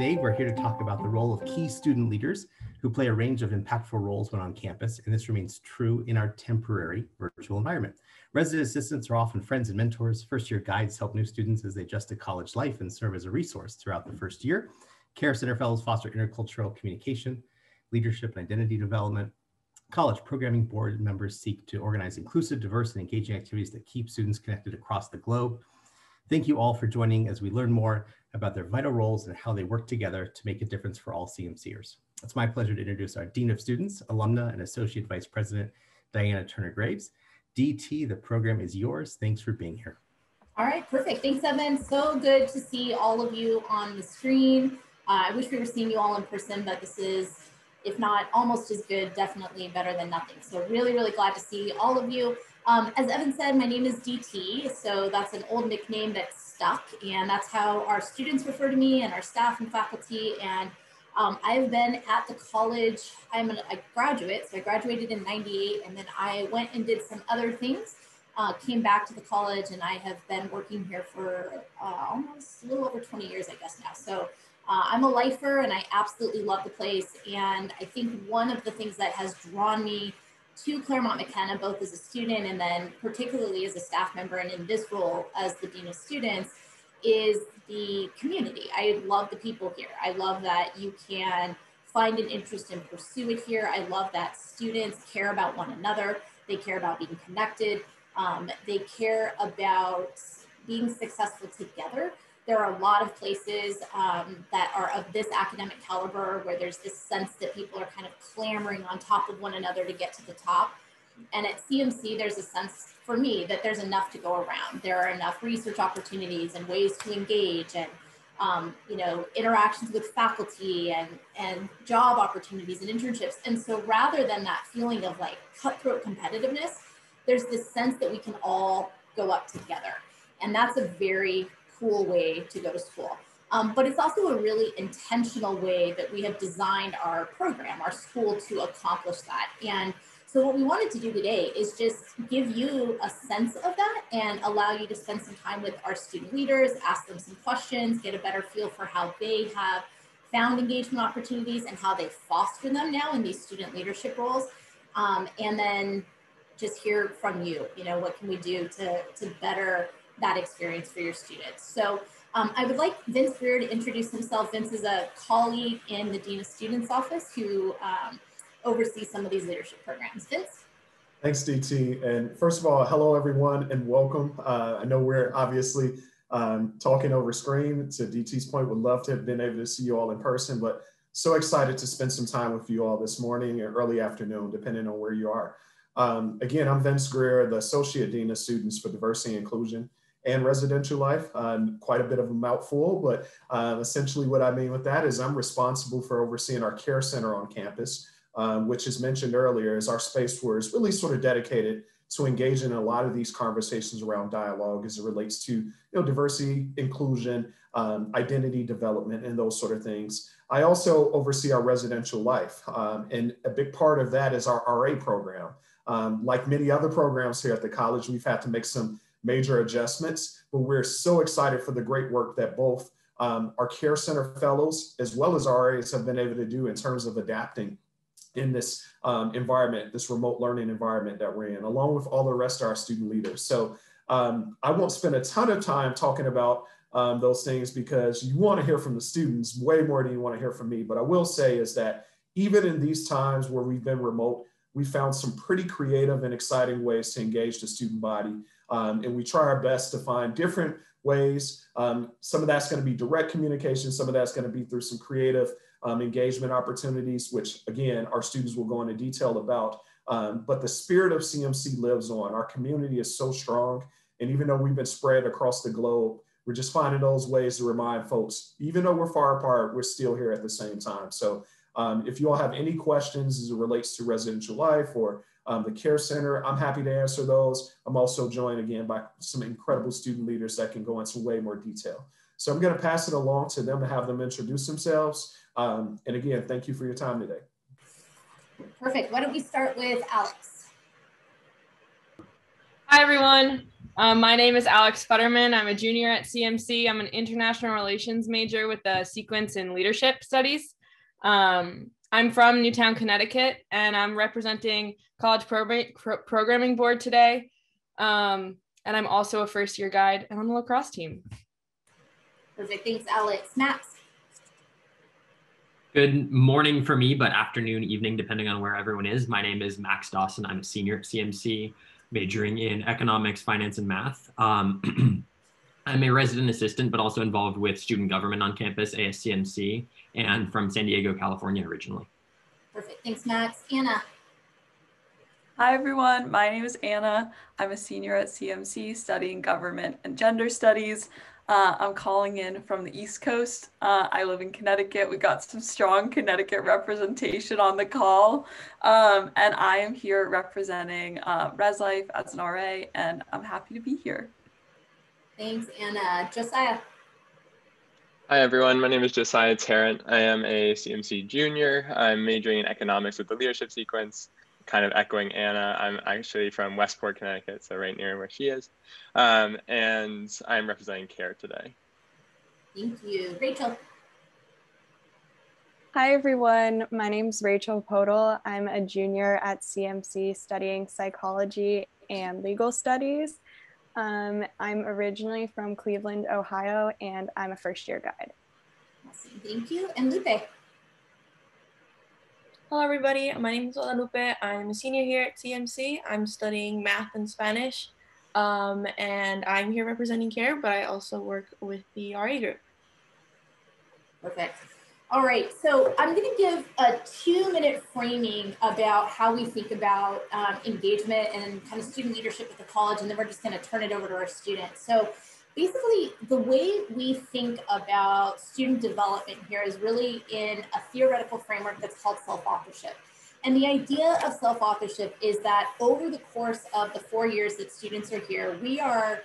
Today, we're here to talk about the role of key student leaders who play a range of impactful roles when on campus, and this remains true in our temporary virtual environment. Resident assistants are often friends and mentors. First year guides help new students as they adjust to college life and serve as a resource throughout the first year. Care Center Fellows foster intercultural communication, leadership and identity development. College programming board members seek to organize inclusive, diverse, and engaging activities that keep students connected across the globe. Thank you all for joining as we learn more about their vital roles and how they work together to make a difference for all CMCers. It's my pleasure to introduce our Dean of Students, Alumna, and Associate Vice President, Diana Turner Graves. DT, the program is yours. Thanks for being here. All right, perfect. Thanks, Evan. So good to see all of you on the screen. Uh, I wish we were seeing you all in person, but this is, if not almost as good, definitely better than nothing. So really, really glad to see all of you. Um, as Evan said, my name is DT, so that's an old nickname that stuck, and that's how our students refer to me and our staff and faculty. And um, I've been at the college, I'm a, graduate, so I graduated in 98, and then I went and did some other things, uh, came back to the college, and I have been working here for uh, almost a little over 20 years, I guess now. So uh, I'm a lifer, and I absolutely love the place. And I think one of the things that has drawn me to Claremont McKenna, both as a student and then particularly as a staff member and in this role as the Dean of Students, is the community. I love the people here. I love that you can find an interest and pursue it here. I love that students care about one another. They care about being connected. Um, they care about being successful together there are a lot of places um, that are of this academic caliber where there's this sense that people are kind of clamoring on top of one another to get to the top. And at CMC, there's a sense for me that there's enough to go around. There are enough research opportunities and ways to engage and um, you know, interactions with faculty and, and job opportunities and internships. And so rather than that feeling of like cutthroat competitiveness, there's this sense that we can all go up together. And that's a very cool way to go to school. Um, but it's also a really intentional way that we have designed our program, our school to accomplish that. And so what we wanted to do today is just give you a sense of that and allow you to spend some time with our student leaders, ask them some questions, get a better feel for how they have found engagement opportunities and how they foster them now in these student leadership roles. Um, and then just hear from you, you know, what can we do to, to better that experience for your students. So um, I would like Vince Greer to introduce himself. Vince is a colleague in the Dean of Students office who um, oversees some of these leadership programs. Vince? Thanks, DT. And first of all, hello, everyone, and welcome. Uh, I know we're obviously um, talking over screen. To DT's point, would love to have been able to see you all in person, but so excited to spend some time with you all this morning or early afternoon, depending on where you are. Um, again, I'm Vince Greer, the Associate Dean of Students for Diversity and Inclusion and residential life. Um, quite a bit of a mouthful, but uh, essentially what I mean with that is I'm responsible for overseeing our care center on campus, um, which as mentioned earlier is our space where it's really sort of dedicated to engage in a lot of these conversations around dialogue as it relates to you know, diversity, inclusion, um, identity development, and those sort of things. I also oversee our residential life, um, and a big part of that is our RA program. Um, like many other programs here at the college, we've had to make some major adjustments, but we're so excited for the great work that both um, our care center fellows as well as RAs have been able to do in terms of adapting in this um, environment, this remote learning environment that we're in, along with all the rest of our student leaders. So um, I won't spend a ton of time talking about um, those things because you want to hear from the students way more than you want to hear from me. But I will say is that even in these times where we've been remote, we found some pretty creative and exciting ways to engage the student body. Um, and we try our best to find different ways. Um, some of that's going to be direct communication, some of that's going to be through some creative um, engagement opportunities, which again, our students will go into detail about. Um, but the spirit of CMC lives on. Our community is so strong. And even though we've been spread across the globe, we're just finding those ways to remind folks, even though we're far apart, we're still here at the same time. So um, if you all have any questions as it relates to residential life or um, the Care Center. I'm happy to answer those. I'm also joined again by some incredible student leaders that can go into way more detail. So I'm going to pass it along to them to have them introduce themselves. Um, and again, thank you for your time today. Perfect. Why don't we start with Alex? Hi, everyone. Um, my name is Alex Futterman. I'm a junior at CMC. I'm an international relations major with a sequence in leadership studies. Um, I'm from Newtown, Connecticut, and I'm representing College Pro Programming Board today. Um, and I'm also a first year guide and on the lacrosse team. Perfect. Thanks, Alex. Max. Good morning for me, but afternoon, evening, depending on where everyone is. My name is Max Dawson. I'm a senior at CMC, majoring in economics, finance, and math. Um, I'm a resident assistant, but also involved with student government on campus, ASCMC, and from San Diego, California originally. Perfect. Thanks, Max. Anna. Hi, everyone. My name is Anna. I'm a senior at CMC studying government and gender studies. Uh, I'm calling in from the East Coast. Uh, I live in Connecticut. We got some strong Connecticut representation on the call. Um, and I am here representing uh, Res Life as an RA, and I'm happy to be here. Thanks, Anna. Josiah. Hi, everyone. My name is Josiah Tarrant. I am a CMC junior. I'm majoring in economics with the leadership sequence kind of echoing Anna, I'm actually from Westport, Connecticut, so right near where she is. Um, and I'm representing CARE today. Thank you. Rachel. Hi, everyone. My name is Rachel Podol. I'm a junior at CMC studying psychology and legal studies. Um, I'm originally from Cleveland, Ohio, and I'm a first year guide. Awesome. Thank you. And Lupe. Hello, everybody. My name is Guadalupe. I'm a senior here at CMC. I'm studying math and Spanish, um, and I'm here representing CARE, but I also work with the RA group. Perfect. All right, so I'm going to give a two minute framing about how we think about um, engagement and kind of student leadership at the college, and then we're just going to turn it over to our students. So basically the way we think about student development here is really in a theoretical framework that's called self-authorship. And the idea of self-authorship is that over the course of the four years that students are here, we are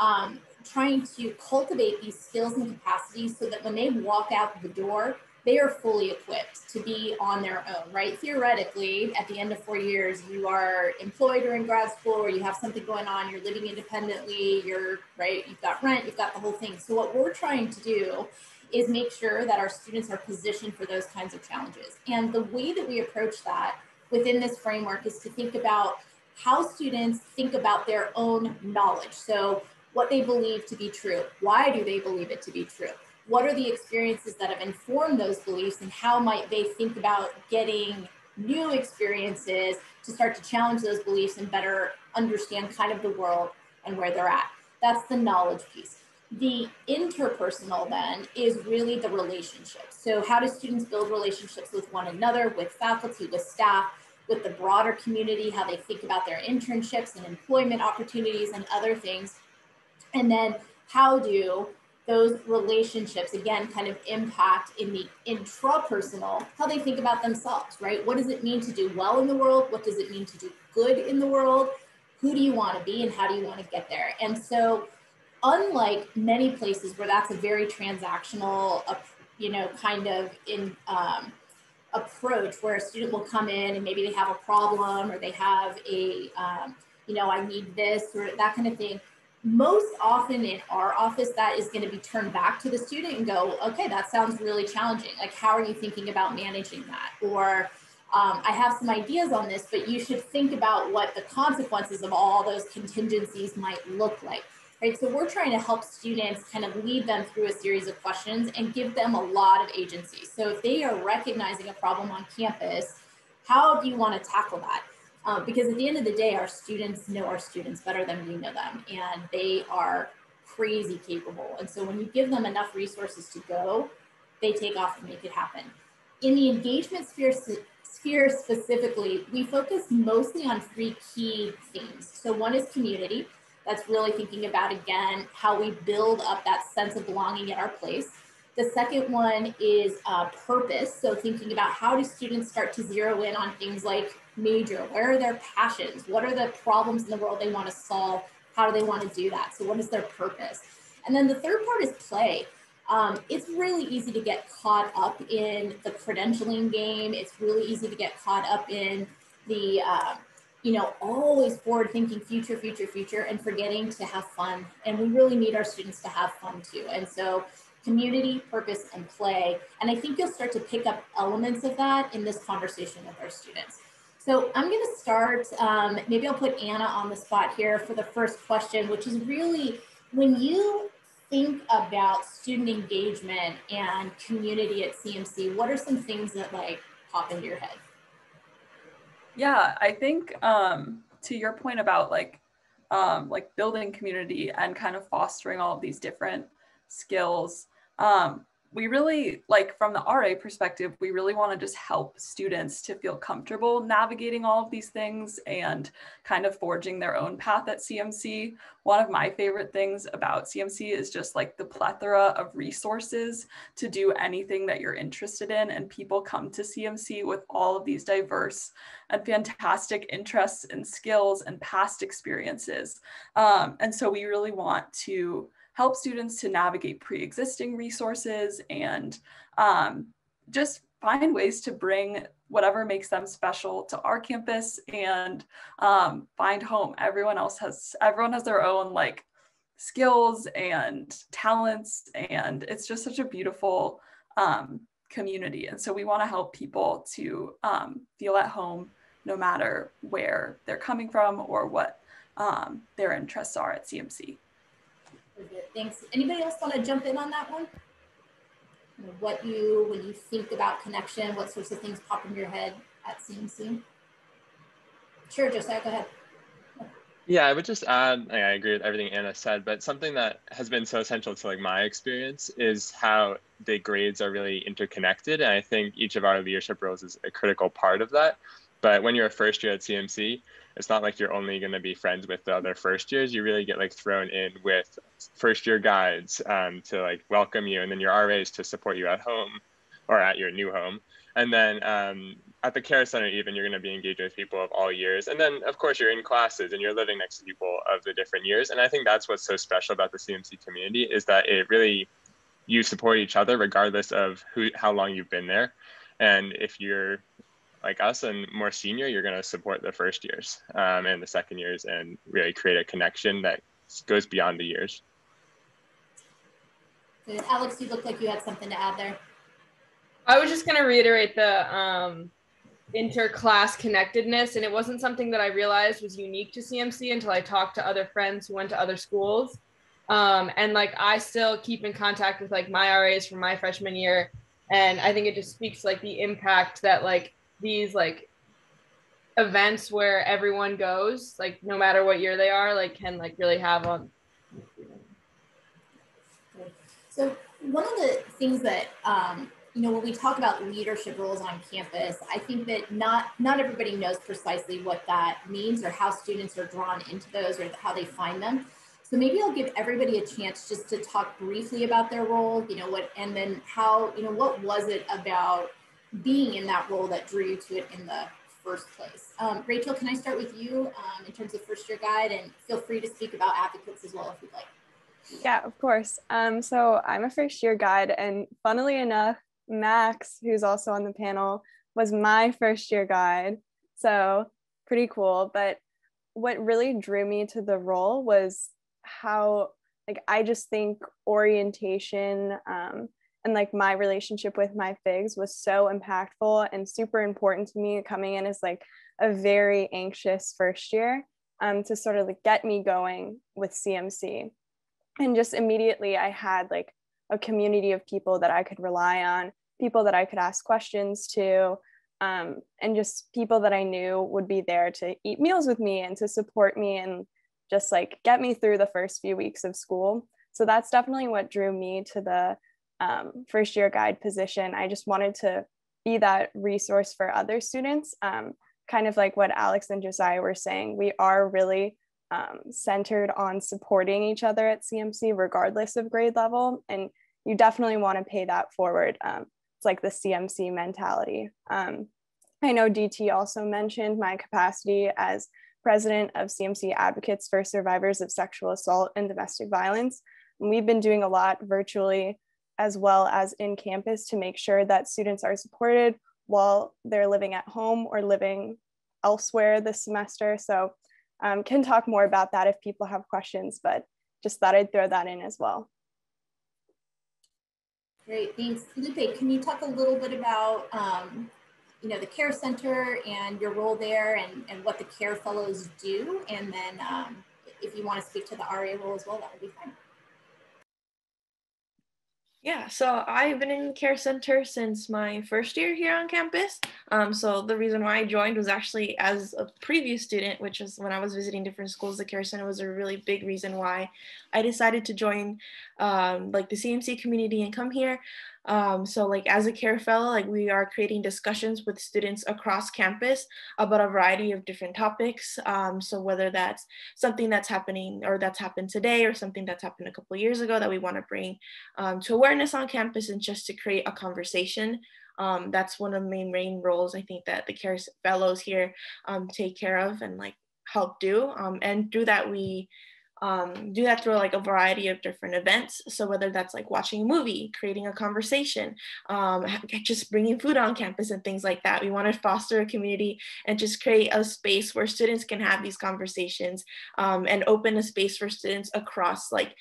um, trying to cultivate these skills and capacities so that when they walk out the door, they are fully equipped to be on their own, right? Theoretically, at the end of four years, you are employed or in grad school, or you have something going on, you're living independently, you're, right, you've got rent, you've got the whole thing. So, what we're trying to do is make sure that our students are positioned for those kinds of challenges. And the way that we approach that within this framework is to think about how students think about their own knowledge. So, what they believe to be true. Why do they believe it to be true? What are the experiences that have informed those beliefs and how might they think about getting new experiences to start to challenge those beliefs and better understand kind of the world and where they're at. That's the knowledge piece. The interpersonal then is really the relationships. So how do students build relationships with one another, with faculty, with staff, with the broader community, how they think about their internships and employment opportunities and other things. And then how do those relationships again kind of impact in the intrapersonal how they think about themselves right? What does it mean to do well in the world? What does it mean to do good in the world? Who do you want to be and how do you want to get there? And so unlike many places where that's a very transactional you know kind of in um, approach where a student will come in and maybe they have a problem or they have a um, you know i need this or that kind of thing most often in our office, that is going to be turned back to the student and go, okay, that sounds really challenging. Like, how are you thinking about managing that? Or, um, I have some ideas on this, but you should think about what the consequences of all those contingencies might look like. Right. So we're trying to help students kind of lead them through a series of questions and give them a lot of agency. So if they are recognizing a problem on campus, how do you want to tackle that? Um, because at the end of the day, our students know our students better than we know them, and they are crazy capable. And so when you give them enough resources to go, they take off and make it happen. In the engagement sphere, sphere specifically, we focus mostly on three key themes. So one is community. That's really thinking about, again, how we build up that sense of belonging at our place. The second one is uh, purpose. So thinking about how do students start to zero in on things like major? Where are their passions? What are the problems in the world they want to solve? How do they want to do that? So what is their purpose? And then the third part is play. Um, it's really easy to get caught up in the credentialing game. It's really easy to get caught up in the, uh, you know, always forward thinking future, future, future, and forgetting to have fun. And we really need our students to have fun too. And so community, purpose, and play. And I think you'll start to pick up elements of that in this conversation with our students. So I'm going to start, um, maybe I'll put Anna on the spot here for the first question, which is really when you think about student engagement and community at CMC, what are some things that like pop into your head? Yeah, I think um, to your point about like um, like building community and kind of fostering all of these different skills. Um, we really like from the RA perspective, we really want to just help students to feel comfortable navigating all of these things and kind of forging their own path at CMC. One of my favorite things about CMC is just like the plethora of resources to do anything that you're interested in. And people come to CMC with all of these diverse and fantastic interests and skills and past experiences. Um, and so we really want to help students to navigate pre-existing resources and um, just find ways to bring whatever makes them special to our campus and um, find home. Everyone else has, everyone has their own like skills and talents and it's just such a beautiful um, community. And so we wanna help people to um, feel at home no matter where they're coming from or what um, their interests are at CMC. Thanks. Anybody else want to jump in on that one? What you, when you think about connection, what sorts of things pop in your head at CMC? Sure, Josiah, go ahead. Yeah, I would just add, I agree with everything Anna said, but something that has been so essential to like my experience is how the grades are really interconnected. And I think each of our leadership roles is a critical part of that. But when you're a first year at CMC, it's not like you're only going to be friends with the other first years. You really get like thrown in with first year guides um, to like welcome you, and then your RAs to support you at home or at your new home. And then um, at the care center, even you're going to be engaging with people of all years. And then, of course, you're in classes and you're living next to people of the different years. And I think that's what's so special about the CMC community is that it really you support each other regardless of who how long you've been there. And if you're like us and more senior, you're going to support the first years um, and the second years and really create a connection that goes beyond the years. Good. Alex, you look like you had something to add there. I was just going to reiterate the um, interclass connectedness, and it wasn't something that I realized was unique to CMC until I talked to other friends who went to other schools. Um, and like I still keep in contact with like my RAs from my freshman year, and I think it just speaks like the impact that like these like events where everyone goes, like no matter what year they are, like can like really have on. So one of the things that um, you know when we talk about leadership roles on campus, I think that not not everybody knows precisely what that means or how students are drawn into those or how they find them. So maybe I'll give everybody a chance just to talk briefly about their role, you know, what and then how, you know, what was it about being in that role that drew you to it in the first place. Um, Rachel, can I start with you um, in terms of first year guide and feel free to speak about advocates as well if you'd like. Yeah, of course. Um, so I'm a first year guide and funnily enough, Max, who's also on the panel, was my first year guide. So pretty cool. But what really drew me to the role was how like I just think orientation um, and like my relationship with my FYGs was so impactful and super important to me coming in as like a very anxious first year um, to sort of like get me going with CMC. And just immediately I had like a community of people that I could rely on, people that I could ask questions to, um, and just people that I knew would be there to eat meals with me and to support me and just like get me through the first few weeks of school. So that's definitely what drew me to the um, first year guide position. I just wanted to be that resource for other students. Um, kind of like what Alex and Josiah were saying, we are really um, centered on supporting each other at CMC regardless of grade level. And you definitely want to pay that forward. Um, it's like the CMC mentality. Um, I know DT also mentioned my capacity as president of CMC Advocates for Survivors of Sexual Assault and Domestic Violence. And we've been doing a lot virtually as well as in campus to make sure that students are supported while they're living at home or living elsewhere this semester. So um, can talk more about that if people have questions, but just thought I'd throw that in as well. Great, thanks. Lupe, can you talk a little bit about um, you know, the Care Center and your role there and, and what the Care Fellows do? And then um, if you want to speak to the RA role as well, that would be fine. Yeah, so I've been in the care center since my first year here on campus. Um, so the reason why I joined was actually as a previous student, which is when I was visiting different schools, the care center was a really big reason why I decided to join um, like the CMC community and come here. Um, so like as a care fellow, like we are creating discussions with students across campus about a variety of different topics. Um, so whether that's something that's happening or that's happened today or something that's happened a couple years ago that we want to bring um, to awareness on campus and just to create a conversation. Um, that's one of the main main roles I think that the care fellows here um, take care of and like help do. Um, and through that we um, do that through like a variety of different events. So whether that's like watching a movie, creating a conversation, um, just bringing food on campus and things like that. We want to foster a community and just create a space where students can have these conversations um, and open a space for students across like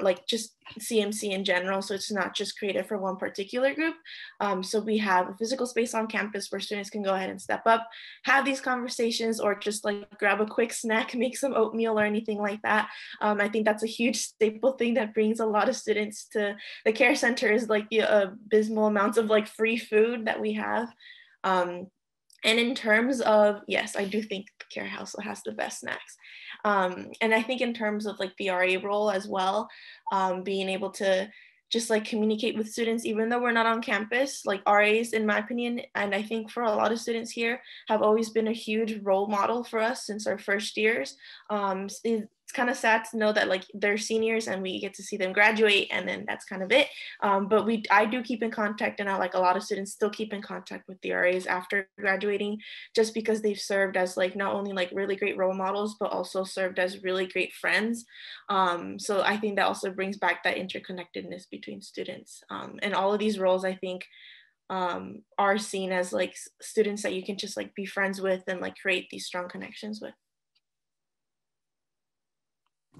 like just CMC in general. So it's not just created for one particular group. Um, so we have a physical space on campus where students can go ahead and step up, have these conversations, or just like grab a quick snack, make some oatmeal or anything like that. Um, I think that's a huge staple thing that brings a lot of students to the care center is like the abysmal amounts of like free food that we have. Um, and in terms of, yes, I do think care house has the best snacks. Um, and I think in terms of like the RA role as well, um, being able to just like communicate with students, even though we're not on campus, like RAs, in my opinion, and I think for a lot of students here, have always been a huge role model for us since our first years. Um, it's kind of sad to know that like they're seniors and we get to see them graduate and then that's kind of it. Um, but we, I do keep in contact and I like a lot of students still keep in contact with the RAs after graduating, just because they've served as like not only like really great role models, but also served as really great friends. Um, so I think that also brings back that interconnectedness between students. Um, and all of these roles, I think, um, are seen as like students that you can just like be friends with and like create these strong connections with.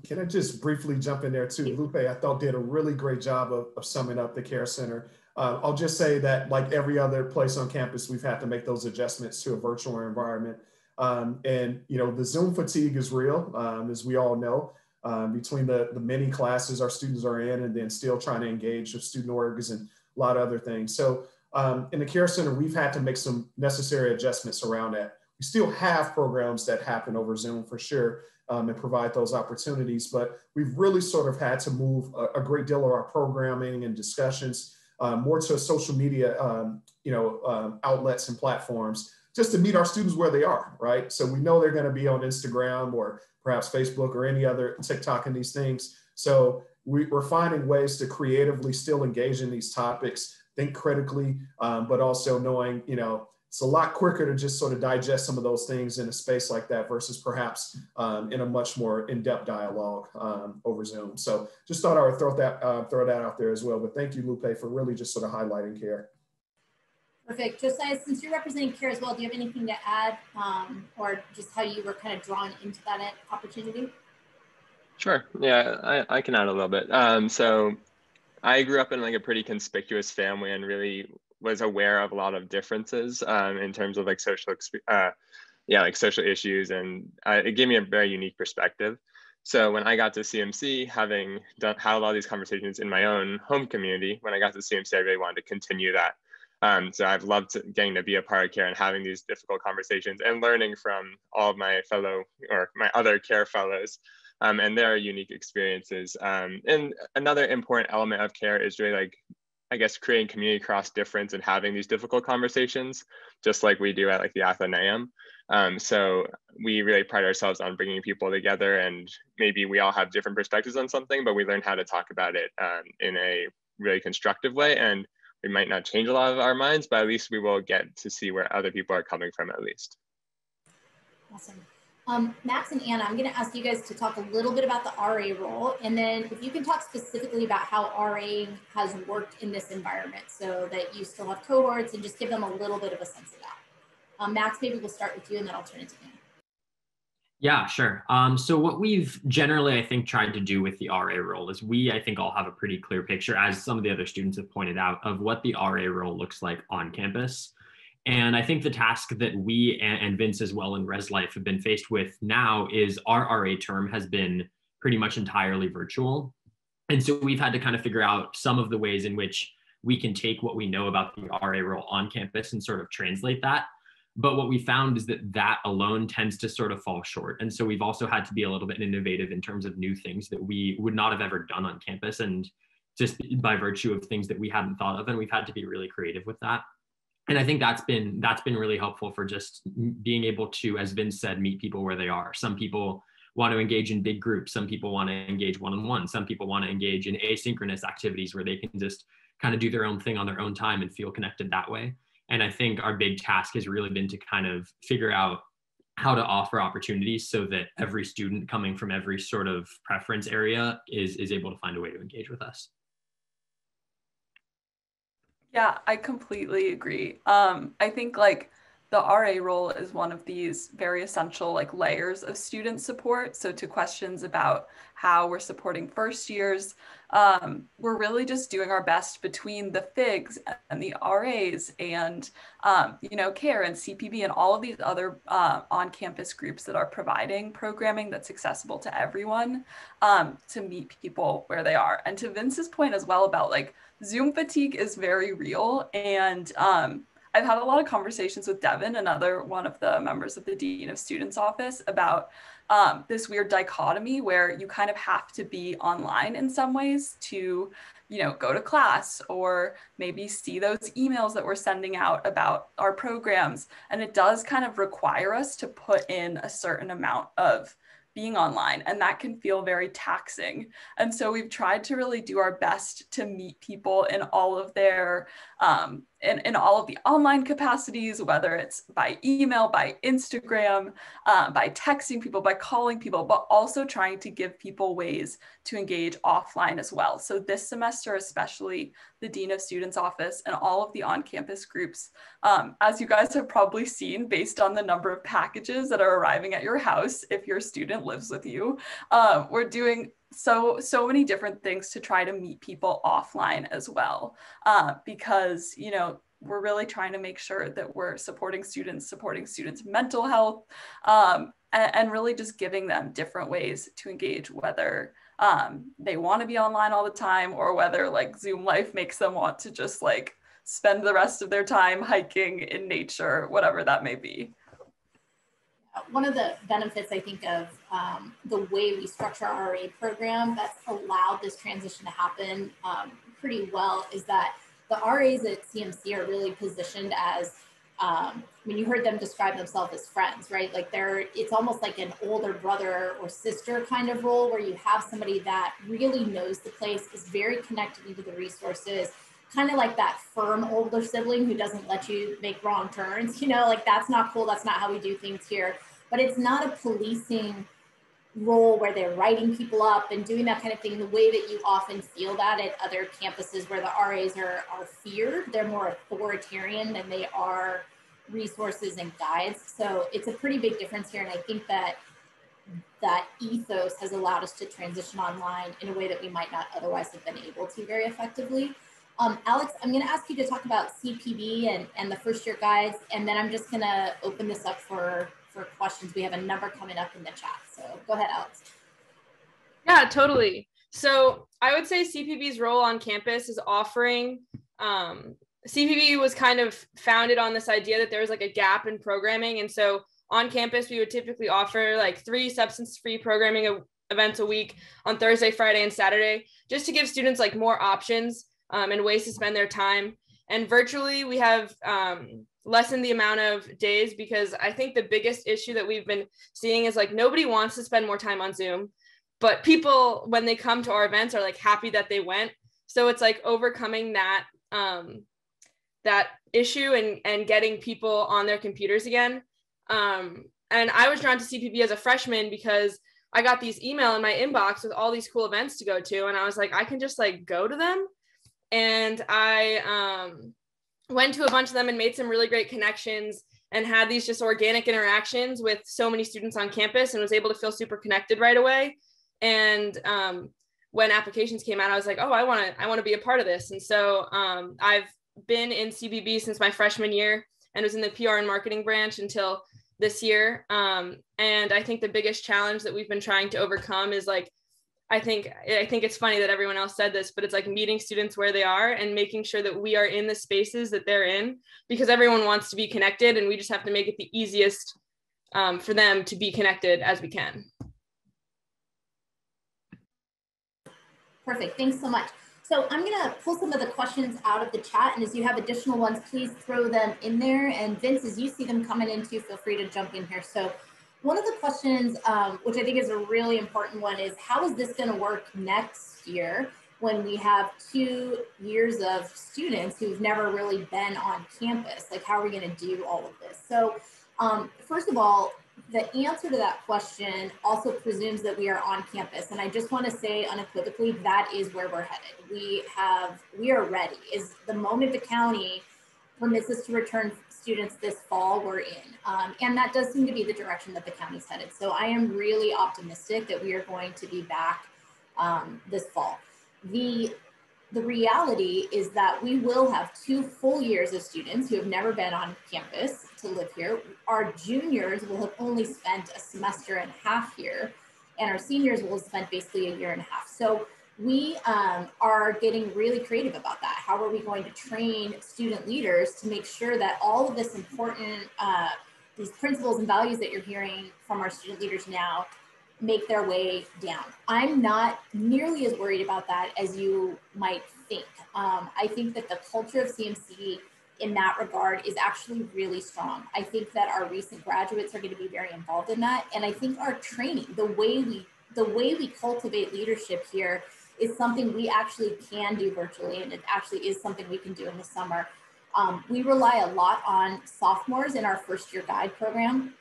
Can I just briefly jump in there too? Lupe, I thought did a really great job of, of summing up the care center. Uh, I'll just say that like every other place on campus, we've had to make those adjustments to a virtual environment. Um, and you know, the Zoom fatigue is real, um, as we all know, um, between the, the many classes our students are in and then still trying to engage with student orgs and a lot of other things. So um, in the care center, we've had to make some necessary adjustments around that. We still have programs that happen over Zoom for sure, um, and provide those opportunities. But we've really sort of had to move a, a great deal of our programming and discussions uh, more to social media, um, you know, um, outlets and platforms just to meet our students where they are, right? So we know they're going to be on Instagram or perhaps Facebook or any other TikTok and these things. So we, are finding ways to creatively still engage in these topics, think critically, um, but also knowing, you know, it's a lot quicker to just sort of digest some of those things in a space like that versus perhaps um, in a much more in-depth dialogue um, over Zoom. So just thought I would throw that uh, throw that out there as well. But thank you, Lupe, for really just sort of highlighting care. Perfect. Josiah, since you're representing CARE as well, do you have anything to add um, or just how you were kind of drawn into that opportunity? Sure. Yeah, I, I can add a little bit. Um, so I grew up in like a pretty conspicuous family and really was aware of a lot of differences um, in terms of like social, uh, yeah, like social issues, and uh, it gave me a very unique perspective. So when I got to CMC, having done had a lot of these conversations in my own home community, when I got to CMC, I really wanted to continue that. Um, so I've loved getting to be a part of care and having these difficult conversations and learning from all of my fellow or my other care fellows um, and their unique experiences. Um, and another important element of care is really like I guess creating community across difference and having these difficult conversations, just like we do at like the Athenaeum. Um, so we really pride ourselves on bringing people together, and maybe we all have different perspectives on something, but we learn how to talk about it um, in a really constructive way. And we might not change a lot of our minds, but at least we will get to see where other people are coming from at least. Awesome. Um, Max and Anna, I'm going to ask you guys to talk a little bit about the RA role, and then if you can talk specifically about how RA has worked in this environment so that you still have cohorts and just give them a little bit of a sense of that. Um, Max, maybe we'll start with you and then I'll turn it to Anna. Yeah, sure. Um, so what we've generally, I think, tried to do with the RA role is we, I think, all have a pretty clear picture, as some of the other students have pointed out, of what the RA role looks like on campus. And I think the task that we and, Vince as well in Res Life have been faced with now is our RA term has been pretty much entirely virtual. And so we've had to kind of figure out some of the ways in which we can take what we know about the RA role on campus and sort of translate that but what we found is that that alone tends to sort of fall short. And so we've also had to be a little bit innovative in terms of new things that we would not have ever done on campus and just by virtue of things that we hadn't thought of. And we've had to be really creative with that. And I think that's been that's been really helpful for just being able to, as Vince said, meet people where they are. Some people want to engage in big groups. Some people want to engage one-on-one. Some people want to engage in asynchronous activities where they can just kind of do their own thing on their own time and feel connected that way. And I think our big task has really been to kind of figure out how to offer opportunities so that every student coming from every sort of preference area is, is able to find a way to engage with us. Yeah, I completely agree. Um, I think like the RA role is one of these very essential like layers of student support. So to questions about how we're supporting first years, um, we're really just doing our best between the FYGs and the RAs and um, you know CARE and CPB and all of these other uh, on-campus groups that are providing programming that's accessible to everyone um, to meet people where they are. And to Vince's point as well about like Zoom fatigue is very real and um, I've had a lot of conversations with Devin, another one of the members of the Dean of Students office, about um, this weird dichotomy where you kind of have to be online in some ways to, you know, go to class or maybe see those emails that we're sending out about our programs. And it does kind of require us to put in a certain amount of being online and that can feel very taxing and so we've tried to really do our best to meet people in all of their um, in, in all of the online capacities, whether it's by email, by Instagram, uh, by texting people, by calling people, but also trying to give people ways to engage offline as well. So this semester, especially the Dean of Students office and all of the on-campus groups, um, as you guys have probably seen based on the number of packages that are arriving at your house if your student lives with you, uh, we're doing so so many different things to try to meet people offline as well uh, because you know we're really trying to make sure that we're supporting students supporting students mental health um, and, and, really just giving them different ways to engage whether um, they want to be online all the time or whether like zoom life makes them want to just like spend the rest of their time hiking in nature whatever that may be one of the benefits I think of um, the way we structure our RA program that's allowed this transition to happen um, pretty well is that the RAs at CMC are really positioned as um, I mean, you heard them describe themselves as friends, right? Like they're, it's almost like an older brother or sister kind of role where you have somebody that really knows the place, is very connected into the resources, kind of like that firm older sibling who doesn't let you make wrong turns. You know, like that's not cool. That's not how we do things here. But it's not a policing role where they're writing people up and doing that kind of thing the way that you often feel that at other campuses where the RAs are, are feared. They're more authoritarian than they are resources and guides. So it's a pretty big difference here. And I think that that ethos has allowed us to transition online in a way that we might not otherwise have been able to very effectively. Um, Alex, I'm going to ask you to talk about CPB and, and the first year guides, and then I'm just going to open this up for, for questions. We have a number coming up in the chat. So go ahead, Alex. Yeah, totally. So I would say CPB's role on campus is offering. Um, CPB was kind of founded on this idea that there was like a gap in programming. And so on campus, we would typically offer like three substance free programming events a week on Thursday, Friday, and Saturday, just to give students like more options um, and ways to spend their time. And virtually, we have um, lessened the amount of days because I think the biggest issue that we've been seeing is like nobody wants to spend more time on Zoom, but people, when they come to our events, are like happy that they went. So it's like overcoming that um, that issue and and getting people on their computers again. Um, and I was drawn to CPB as a freshman because I got these email in my inbox with all these cool events to go to, and I was like, I can just like go to them and I um, went to a bunch of them and made some really great connections. and had these just organic interactions with so many students on campus and was able to feel super connected right away. And um, when applications came out, I was like, oh, I want to, I want to be a part of this. And so um, I've been in CPB since my freshman year and was in the PR and marketing branch until this year. Um, and I think the biggest challenge that we've been trying to overcome is like I think I think it's funny that everyone else said this, but it's like meeting students where they are and making sure that we are in the spaces that they're in because everyone wants to be connected and we just have to make it the easiest um, for them to be connected as we can. Perfect. Thanks so much. So I'm going to pull some of the questions out of the chat. And as you have additional ones, please throw them in there. And Vince, as you see them coming in too, feel free to jump in here. So one of the questions, um, which I think is a really important one, is how is this going to work next year when we have two years of students who've never really been on campus? Like, how are we going to do all of this? So, um, first of all, the answer to that question also presumes that we are on campus. And I just want to say unequivocally that is where we're headed. We have, we are ready. Is the moment the county permits us to return students this fall we're in. Um, and that does seem to be the direction that the county's headed. So I am really optimistic that we are going to be back um, this fall. The, the reality is that we will have two full years of students who have never been on campus to live here. Our juniors will have only spent a semester and a half here, and our seniors will have spent basically a year and a half. So we um, are getting really creative about that. How are we going to train student leaders to make sure that all of this important, uh, these principles and values that you're hearing from our student leaders now make their way down? I'm not nearly as worried about that as you might think. Um, I think that the culture of CMC in that regard is actually really strong. I think that our recent graduates are going to be very involved in that. And I think our training, the way we the way we cultivate leadership here is something we actually can do virtually, and it actually is something we can do in the summer. Um, we rely a lot on sophomores in our first year guide program,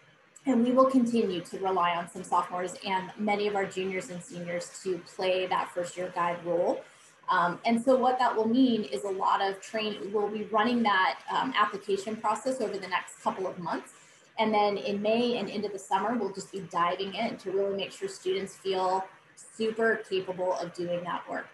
and we will continue to rely on some sophomores and many of our juniors and seniors to play that first year guide role. Um, and so what that will mean is a lot of training. We'll be running that um, application process over the next couple of months. And then in May and into the summer, we'll just be diving in to really make sure students feel super capable of doing that work.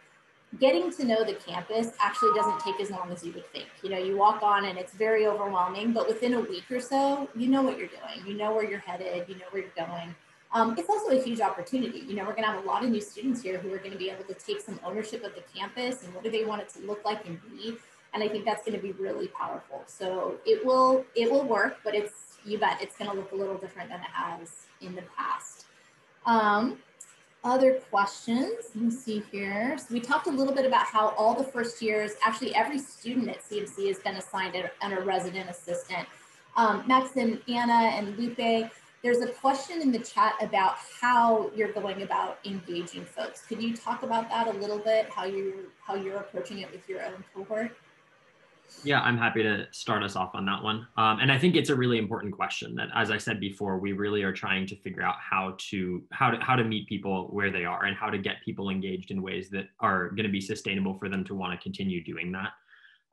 Getting to know the campus actually doesn't take as long as you would think. You know, you walk on and it's very overwhelming, but within a week or so, you know what you're doing. You know where you're headed, you know where you're going. Um, it's also a huge opportunity. You know, we're going to have a lot of new students here who are going to be able to take some ownership of the campus and what do they want it to look like and be. And I think that's going to be really powerful. So it will it will work, but it's you bet it's going to look a little different than it has in the past. Um, other questions. Let me see here. So we talked a little bit about how all the first years, actually every student at CMC has been assigned a, a resident assistant. Um, Max and Anna and Lupe, there's a question in the chat about how you're going about engaging folks. Could you talk about that a little bit, how, you, how you're approaching it with your own cohort? Yeah, I'm happy to start us off on that one. Um, and I think it's a really important question that, as I said before, we really are trying to figure out how to how to how to meet people where they are and how to get people engaged in ways that are going to be sustainable for them to want to continue doing that.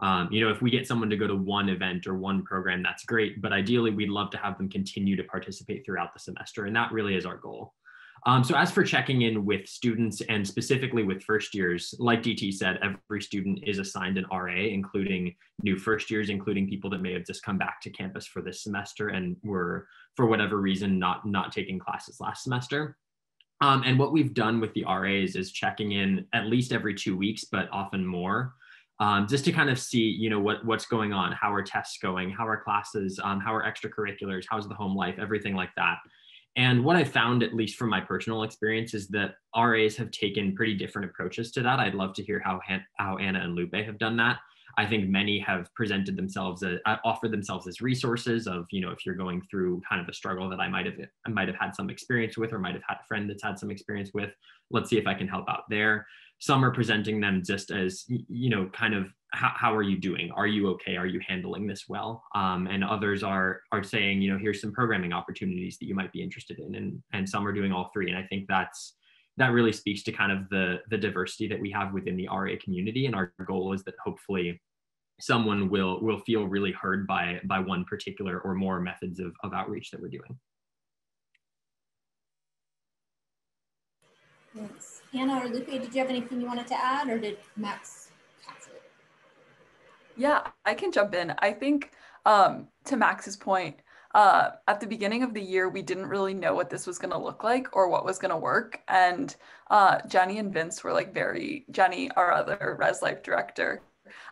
Um, you know, if we get someone to go to one event or one program, that's great. But ideally, we'd love to have them continue to participate throughout the semester, and that really is our goal. Um, so as for checking in with students and specifically with first years, like DT said, every student is assigned an RA, including new first years, including people that may have just come back to campus for this semester and were, for whatever reason, not, not taking classes last semester. Um, and what we've done with the RAs is checking in at least every two weeks, but often more, um, just to kind of see, you know, what, what's going on, how are tests going, how are classes, um, how are extracurriculars, how's the home life, everything like that. And what I found, at least from my personal experience, is that RAs have taken pretty different approaches to that. I'd love to hear how, how Anna and Lupe have done that. I think many have presented themselves, as, uh, offered themselves as resources of, you know, if you're going through kind of a struggle that I might have, I might have had some experience with, or might have had a friend that's had some experience with. Let's see if I can help out there. Some are presenting them just as, you know, kind of how, how are you doing? Are you okay? Are you handling this well? Um, and others are are saying, you know, here's some programming opportunities that you might be interested in, and and some are doing all three. And I think that's that really speaks to kind of the the diversity that we have within the RA community. And our goal is that hopefully someone will will feel really heard by by one particular or more methods of, of outreach that we're doing. Thanks. Anna or Lupe, did you have anything you wanted to add or did Max it? Yeah, I can jump in. I think um, to Max's point, uh, at the beginning of the year, we didn't really know what this was going to look like or what was going to work. And uh, Jenny and Vince were like very, Jenny, our other Res Life director,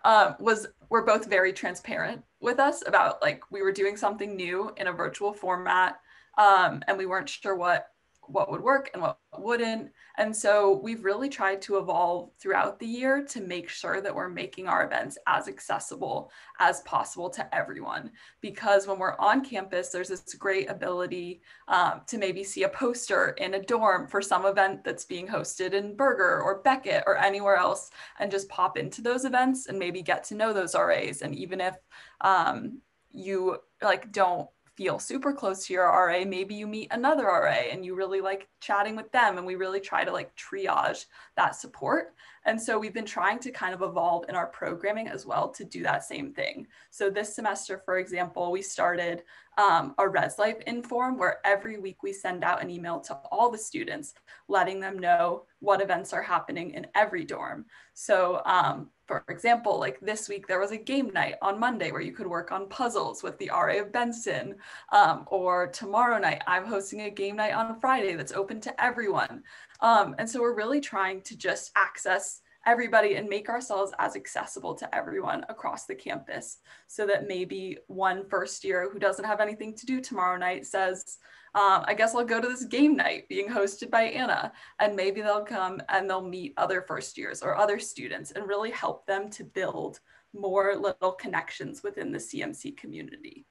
uh, was were both very transparent with us about like we were doing something new in a virtual format um, and we weren't sure what what would work and what wouldn't. And so we've really tried to evolve throughout the year to make sure that we're making our events as accessible as possible to everyone. Because when we're on campus, there's this great ability um, to maybe see a poster in a dorm for some event that's being hosted in Berger or Beckett or anywhere else and just pop into those events and maybe get to know those RAs. And even if um, you like don't feel super close to your RA, maybe you meet another RA and you really like chatting with them. And we really try to like triage that support. And so we've been trying to kind of evolve in our programming as well to do that same thing. So this semester, for example, we started um, a Res Life Inform where every week we send out an email to all the students, letting them know what events are happening in every dorm. So um, for example, like this week, there was a game night on Monday where you could work on puzzles with the RA of Benson. Um, or tomorrow night, I'm hosting a game night on Friday that's open to everyone. Um, and so we're really trying to just access everybody and make ourselves as accessible to everyone across the campus so that maybe one first year who doesn't have anything to do tomorrow night says, um, I guess I'll go to this game night being hosted by Anna, and maybe they'll come and they'll meet other first years or other students and really help them to build more little connections within the CMC community.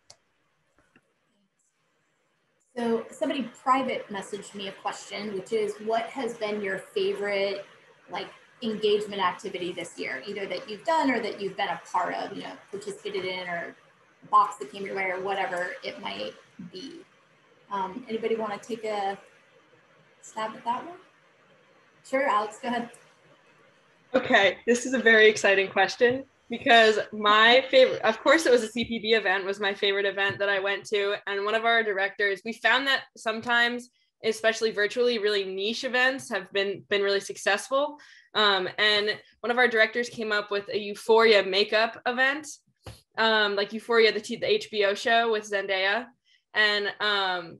So somebody private messaged me a question, which is what has been your favorite like engagement activity this year, either that you've done or that you've been a part of, you know, participated in or box that came your way or whatever it might be. Um, anybody want to take a stab at that one? Sure, Alex, go ahead. Okay, this is a very exciting question because my favorite, of course, it was a CPB event, was my favorite event that I went to. And one of our directors, we found that sometimes, especially virtually, really niche events have been been really successful. Um, and one of our directors came up with a Euphoria makeup event, um, like Euphoria, the, the HBO show with Zendaya and um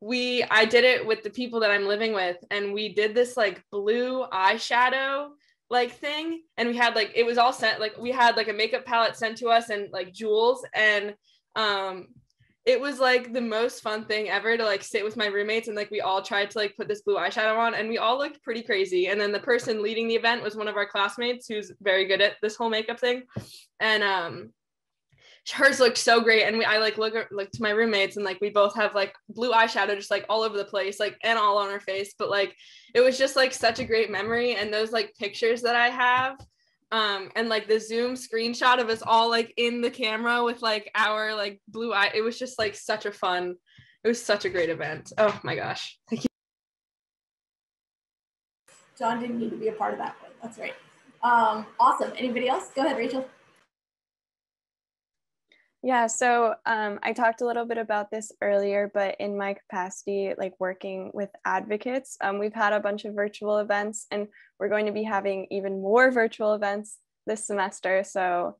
we i did it with the people that i'm living with and we did this like blue eyeshadow like thing. And we had like it was all sent like we had like a makeup palette sent to us and like jewels. And um it was like the most fun thing ever to like sit with my roommates and like we all tried to like put this blue eyeshadow on and we all looked pretty crazy. And then the person leading the event was one of our classmates who's very good at this whole makeup thing. And um hers looked so great. And we i like look like to my roommates and like we both have like blue eyeshadow just like all over the place like and all on our face. But like it was just like such a great memory. And those like pictures that i have um and like the zoom screenshot of us all like in the camera with like our like blue eye it was just like such a fun it was such a great event. Oh my gosh. Thank you. John didn't need to be a part of that one. That's right. Um awesome. Anybody else? Go ahead rachel yeah, so um, I talked a little bit about this earlier, but in my capacity, like working with advocates, um, we've had a bunch of virtual events and we're going to be having even more virtual events this semester. So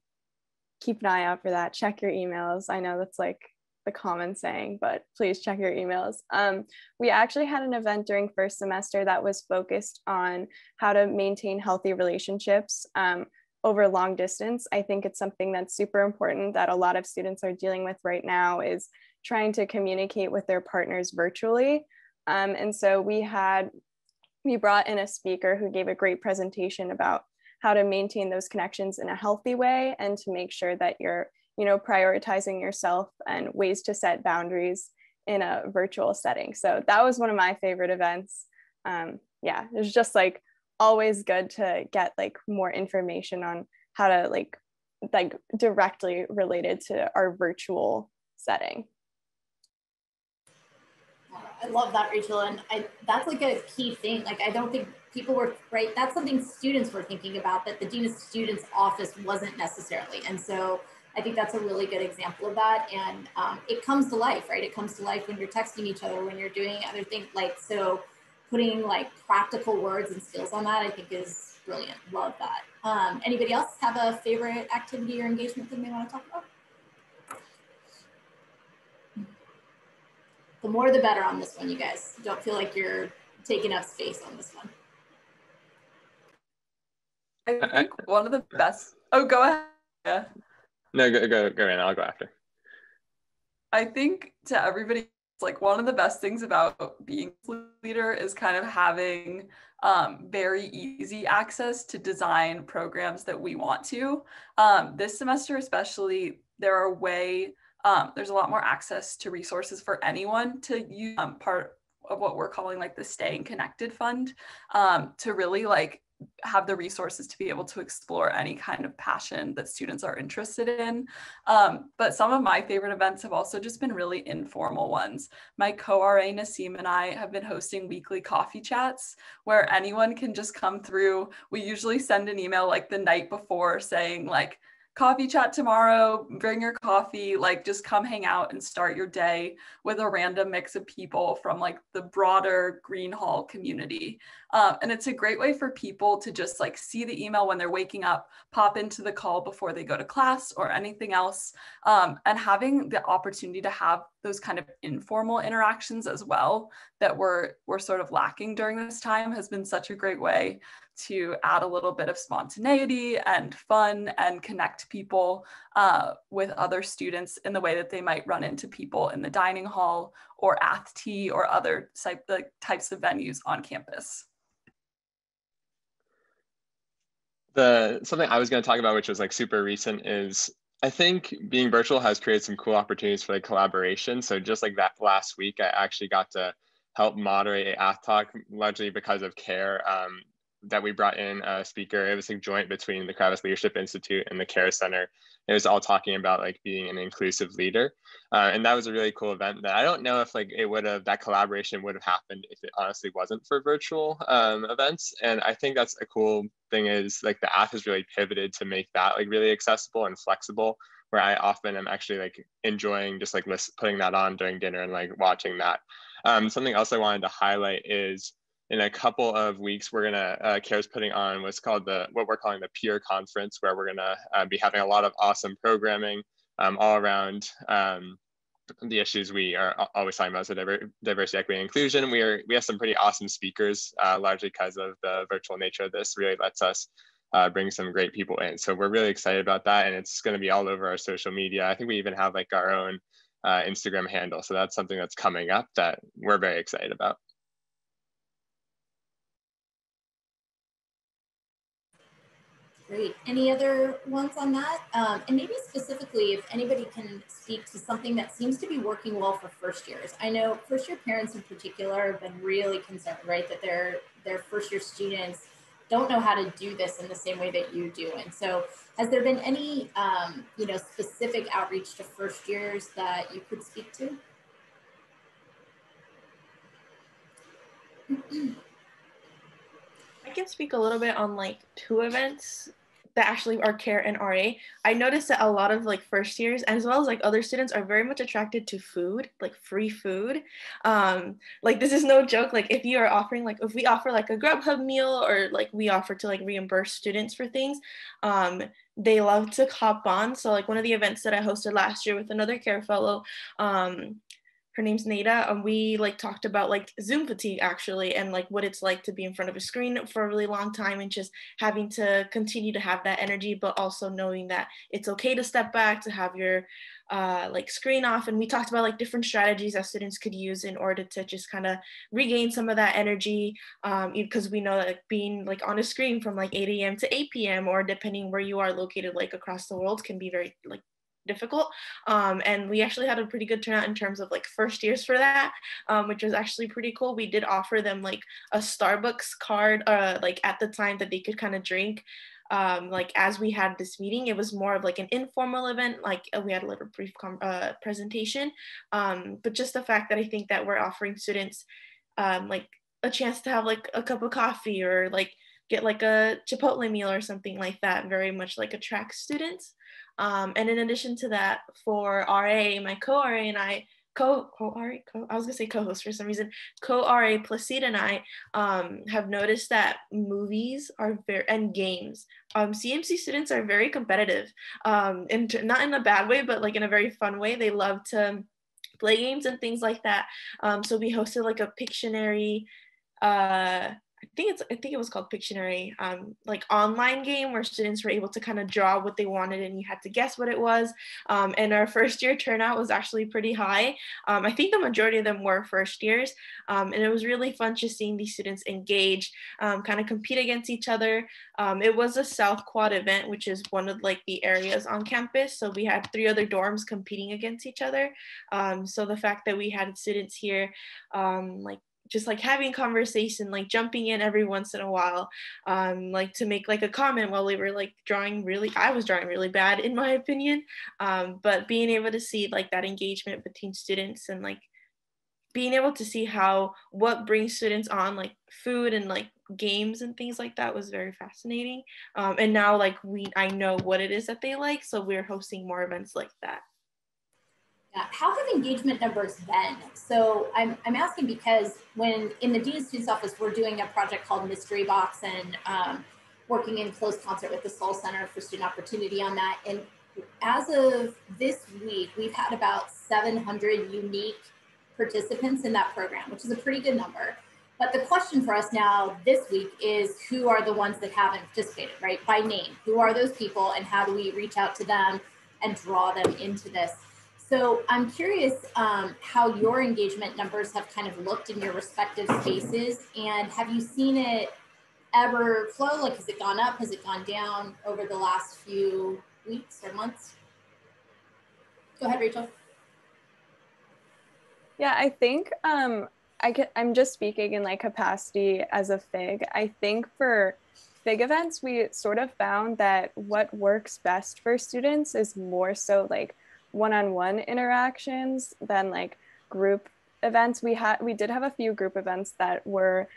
keep an eye out for that. Check your emails. I know that's like the common saying, but please check your emails. Um, we actually had an event during first semester that was focused on how to maintain healthy relationships. Um, over long distance. I think it's something that's super important that a lot of students are dealing with right now is trying to communicate with their partners virtually. Um, and so we had, we brought in a speaker who gave a great presentation about how to maintain those connections in a healthy way and to make sure that you're, you know, prioritizing yourself and ways to set boundaries in a virtual setting. So that was one of my favorite events. Um, yeah, it was just like always good to get like more information on how to like like directly related to our virtual setting. I love that, Rachel, and I that's like a key thing. Like I don't think people were right that's something students were thinking about that the dean of students office wasn't necessarily and so i think that's a really good example of that and um, it comes to life right it comes to life when you're texting each other when you're doing other things like so putting like practical words and skills on that i think is brilliant love that um, anybody else have a favorite activity or engagement that they want to talk about the more the better on this one you guys don't feel like you're taking up space on this one I think one of the best. Oh, go ahead. Yeah. No, go go go in. I'll go after. I think to everybody, like one of the best things about being a leader is kind of having um, very easy access to design programs that we want to. Um, this semester, especially, there are way um, there's a lot more access to resources for anyone to use um, part of what we're calling like the staying connected fund um, to really like have the resources to be able to explore any kind of passion that students are interested in. Um, but some of my favorite events have also just been really informal ones. My co-RA Nasim and I have been hosting weekly coffee chats where anyone can just come through. We usually send an email like the night before saying like, coffee chat tomorrow, bring your coffee, like just come hang out and start your day with a random mix of people from like the broader Green Hall community. Um, and it's a great way for people to just like see the email when they're waking up, pop into the call before they go to class or anything else. Um, and having the opportunity to have those kind of informal interactions as well that we're, we're sort of lacking during this time has been such a great way to add a little bit of spontaneity and fun and connect people uh, with other students in the way that they might run into people in the dining hall or tea or other type, types of venues on campus. The something I was going to talk about, which was like super recent, is I think being virtual has created some cool opportunities for like collaboration. So just like that last week, I actually got to help moderate a talk largely because of care um, that we brought in a speaker. It was a joint between the Kravis Leadership Institute and the Care Center. It was all talking about like being an inclusive leader, uh, and that was a really cool event. That I don't know if like it would have that collaboration would have happened if it honestly wasn't for virtual um, events. And I think that's a cool thing is like the app has really pivoted to make that like really accessible and flexible. Where I often am actually like enjoying just like list, putting that on during dinner and like watching that. Um, something else I wanted to highlight is in a couple of weeks, we're gonna uh, CARE's putting on what's called the what we're calling the Peer Conference, where we're gonna uh, be having a lot of awesome programming um, all around um, the issues we are always talking about, so diver diversity, equity, and inclusion. We are we have some pretty awesome speakers, uh, largely because of the virtual nature of this. Really lets us uh, bring some great people in. So we're really excited about that, and it's going to be all over our social media. I think we even have like our own uh, Instagram handle. So that's something that's coming up that we're very excited about. Great. Any other ones on that? Um, and maybe specifically, if anybody can speak to something that seems to be working well for first years. I know first year parents in particular have been really concerned, right, that their their first year students don't know how to do this in the same way that you do. And so, has there been any, um, you know, specific outreach to first years that you could speak to? I can speak a little bit on like two events that actually are care and RA, I noticed that a lot of like first years as well as like other students are very much attracted to food, like free food. Um, like this is no joke. Like if you are offering like if we offer like a Grubhub meal or like we offer to like reimburse students for things, um, they love to hop on. So like one of the events that I hosted last year with another care fellow, um, her name's Nada, and we like talked about like Zoom fatigue actually, and like what it's like to be in front of a screen for a really long time, and just having to continue to have that energy, but also knowing that it's okay to step back, to have your uh, like screen off, and we talked about like different strategies that students could use in order to just kind of regain some of that energy, um, because we know that like, being like on a screen from like 8 a.m. to 8 p.m. or depending where you are located like across the world can be very like difficult. Um, and we actually had a pretty good turnout in terms of like first years for that, um, which was actually pretty cool. We did offer them like a Starbucks card, uh, like at the time that they could kind of drink. Um, like as we had this meeting, it was more of like an informal event. Like uh, we had a little brief uh, presentation, um, but just the fact that I think that we're offering students um, like a chance to have like a cup of coffee or like get like a Chipotle meal or something like that, very much like attracts students. Um, and in addition to that, for RA, my co-RA and I co co RA co I was gonna say co-host for some reason. Co RA Placida and I um, have noticed that movies are very and games. Um, CMC students are very competitive, um, and not in a bad way, but like in a very fun way. They love to play games and things like that. Um, so we hosted like a Pictionary uh I think it's I think it was called Pictionary, um, like online game where students were able to kind of draw what they wanted and you had to guess what it was. Um, and our first year turnout was actually pretty high. Um, I think the majority of them were first years, um, and it was really fun just seeing these students engage, um, kind of compete against each other. Um, it was a South Quad event, which is one of like the areas on campus. So we had three other dorms competing against each other. so the fact that we had students here, like just like having conversation like jumping in every once in a while um like to make like a comment while we were like drawing really i was drawing really bad in my opinion um but being able to see like that engagement between students and like being able to see how what brings students on like food and like games and things like that was very fascinating um, and now like we i know what it is that they like so we're hosting more events like that uh, how have engagement numbers been? So I'm, I'm asking because when in the Dean of Students Office, we're doing a project called Mystery Box and um, working in close concert with the Soll Center for Student Opportunity on that. And as of this week, we've had about 700 unique participants in that program, which is a pretty good number. But the question for us now this week is who are the ones that haven't participated, right? By name. Who are those people and how do we reach out to them and draw them into this? So I'm curious um, how your engagement numbers have kind of looked in your respective spaces, and have you seen it ever flow? Like, has it gone up? Has it gone down over the last few weeks or months? Go ahead, Rachel. Yeah, I think um, I can, I'm just speaking in like capacity as a FYG. I think for FYG events, we sort of found that what works best for students is more so like one-on-one interactions than like group events. We had we did have a few group events that were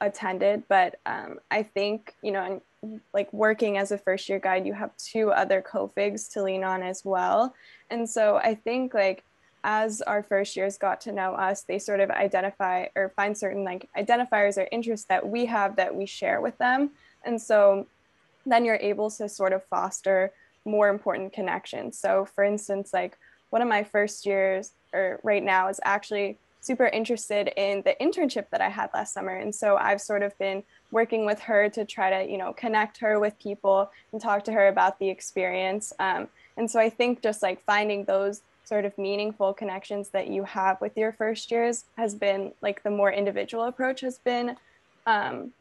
attended, but um, I think you know, and like working as a first year guide, you have two other co-FYGs to lean on as well. And so I think like as our first years got to know us, they sort of identify or find certain like identifiers or interests that we have that we share with them. And so then you're able to sort of foster more important connections. So, for instance, like one of my first years or right now is actually super interested in the internship that I had last summer. And so I've sort of been working with her to try to, you know, connect her with people and talk to her about the experience. Um, and so I think just like finding those sort of meaningful connections that you have with your first years has been like the more individual approach has been um,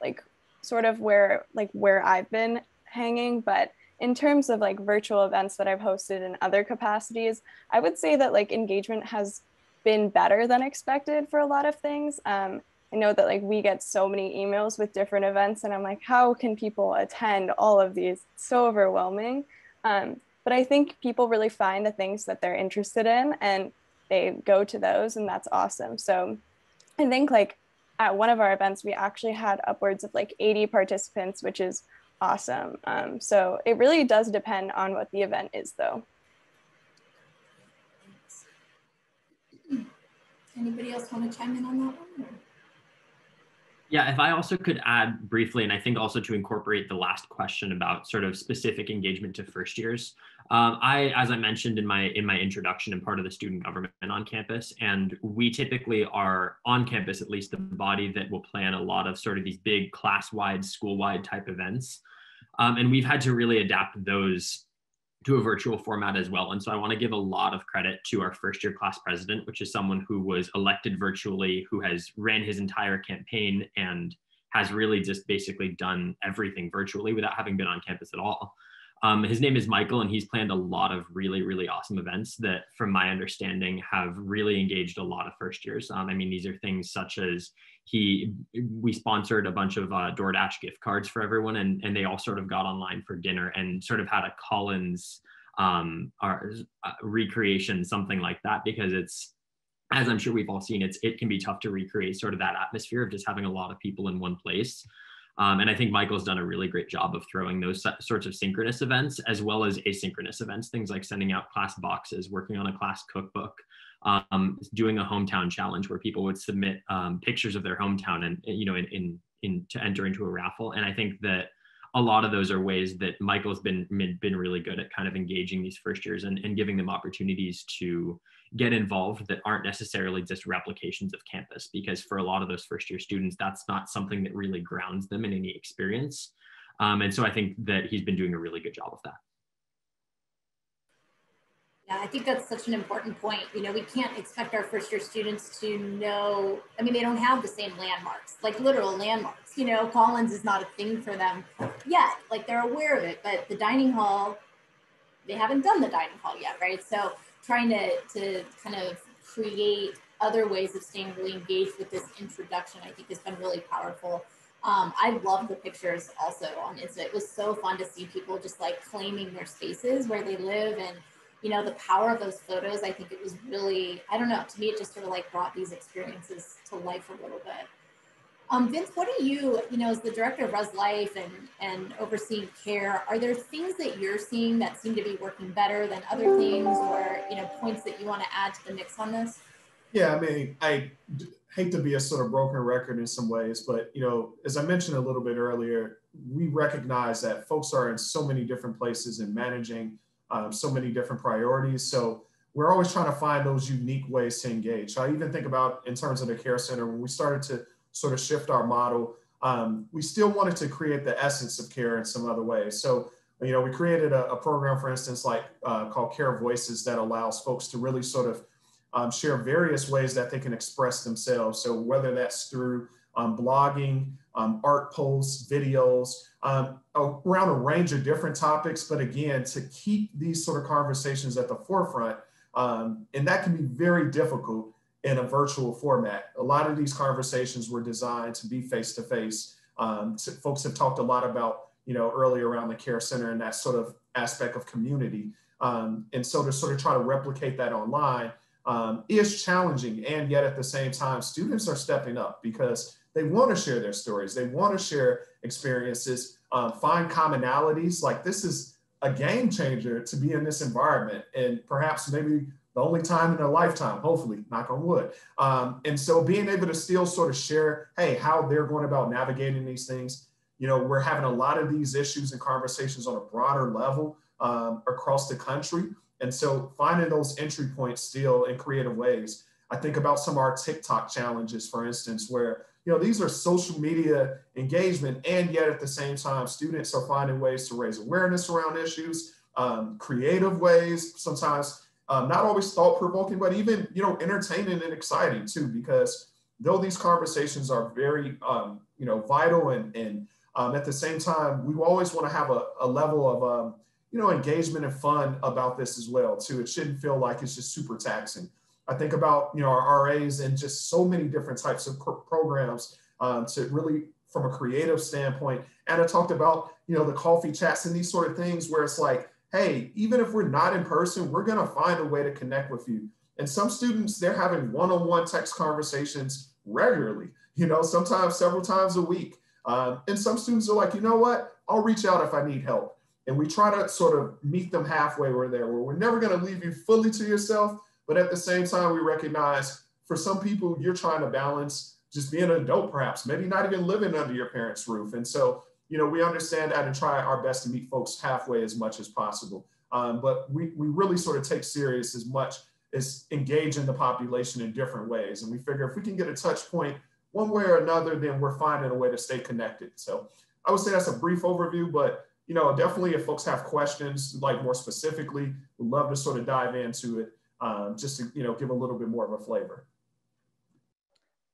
like sort of where like where I've been hanging. But in terms of like virtual events that I've hosted in other capacities, I would say that like engagement has been better than expected for a lot of things. Um, I know that like we get so many emails with different events, and I'm like, how can people attend all of these? It's so overwhelming. Um, but I think people really find the things that they're interested in and they go to those, and that's awesome. So I think like at one of our events, we actually had upwards of like 80 participants, which is awesome. Um, so it really does depend on what the event is, though. Anybody else want to chime in on that one? Yeah, if I also could add briefly, and I think also to incorporate the last question about sort of specific engagement to first years. Um, I, as I mentioned in my in my introduction, am part of the student government on campus, and we typically are on campus at least the body that will plan a lot of sort of these big class-wide, school-wide type events. Um, and we've had to really adapt those to a virtual format as well. And so I want to give a lot of credit to our first year class president, which is someone who was elected virtually, who has ran his entire campaign and has really just basically done everything virtually without having been on campus at all. Um, his name is Michael, and he's planned a lot of really, really awesome events that, from my understanding, have really engaged a lot of first years. Um, I mean, these are things such as he, we sponsored a bunch of uh, DoorDash gift cards for everyone, and and they all sort of got online for dinner and sort of had a Collins um, our, uh, recreation, something like that, because it's as I'm sure we've all seen, it's it can be tough to recreate sort of that atmosphere of just having a lot of people in one place. Um, and I think Michael's done a really great job of throwing those sorts of synchronous events as well as asynchronous events, things like sending out class boxes, working on a class cookbook, um, doing a hometown challenge where people would submit um, pictures of their hometown and you know in, in in to enter into a raffle. And I think that a lot of those are ways that Michael's been been really good at kind of engaging these first years and, and giving them opportunities to get involved that aren't necessarily just replications of campus. Because for a lot of those first year students that's not something that really grounds them in any experience. Um, and so i think that he's been doing a really good job of that yeah, I think that's such an important point. You know, we can't expect our first year students to know, I mean, they don't have the same landmarks, like literal landmarks. You know, Collins is not a thing for them yet. Like they're aware of it, but the dining hall, they haven't done the dining hall yet, right? So trying to, to kind of create other ways of staying really engaged with this introduction, I think has been really powerful. Um, I love the pictures also on Insta. It was so fun to see people just like claiming their spaces where they live and you know, the power of those photos, I think it was really, I don't know, to me, it just sort of like brought these experiences to life a little bit. Um, Vince, what are you, you know, as the director of Res Life and, and overseeing care, are there things that you're seeing that seem to be working better than other things or, you know, points that you want to add to the mix on this? Yeah, I mean, I hate to be a sort of broken record in some ways, but, you know, as I mentioned a little bit earlier, we recognize that folks are in so many different places and managing um, so many different priorities. So we're always trying to find those unique ways to engage. So I even think about in terms of the care center, when we started to sort of shift our model, um, we still wanted to create the essence of care in some other ways. So, you know, we created a, a program, for instance, like uh, called Care Voices that allows folks to really sort of um, share various ways that they can express themselves. So whether that's through um, blogging, um, art posts, videos, um, around a range of different topics. But again, to keep these sort of conversations at the forefront, um, and that can be very difficult in a virtual format. A lot of these conversations were designed to be face to face. Folks have talked a lot about, you know, earlier around the care center and that sort of aspect of community. Um, and so to sort of try to replicate that online um, is challenging. And yet at the same time, students are stepping up because they want to share their stories. They want to share experiences, uh, find commonalities. Like this is a game changer to be in this environment, and perhaps maybe the only time in their lifetime, hopefully, knock on wood. Um, and so being able to still sort of share, hey, how they're going about navigating these things. You know, we're having a lot of these issues and conversations on a broader level um, across the country. And so finding those entry points still in creative ways. I think about some of our TikTok challenges, for instance, where you know, these are social media engagement, and yet at the same time, students are finding ways to raise awareness around issues, um, creative ways, sometimes um, not always thought provoking, but even, you know, entertaining and exciting too, because though these conversations are very, um, you know, vital and, and um, at the same time, we always want to have a, a level of, um, you know, engagement and fun about this as well too. It shouldn't feel like it's just super taxing. I think about you know our RAs and just so many different types of pro programs um, to really from a creative standpoint. And I talked about you know the coffee chats and these sort of things where it's like, hey, even if we're not in person, we're gonna find a way to connect with you. And some students they're having one-on-one text conversations regularly. You know, sometimes several times a week. Um, and some students are like, you know what? I'll reach out if I need help. And we try to sort of meet them halfway where there, where we're never going to leave you fully to yourself, but at the same time, we recognize for some people, you're trying to balance just being an adult, perhaps, maybe not even living under your parents' roof. And so, you know, we understand that and try our best to meet folks halfway as much as possible. Um, but we, we really sort of take serious as much as engaging the population in different ways. And we figure if we can get a touch point one way or another, then we're finding a way to stay connected. So I would say that's a brief overview, but you know, definitely if folks have questions, like more specifically, we'd love to sort of dive into it um, just to you know give a little bit more of a flavor.